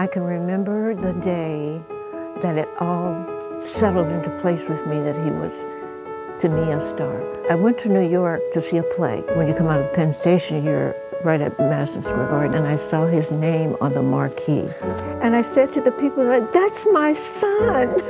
I can remember the day that it all settled into place with me that he was, to me, a star. I went to New York to see a play. When you come out of Penn Station, you're right at Madison Square Garden, and I saw his name on the marquee. And I said to the people, that's my son.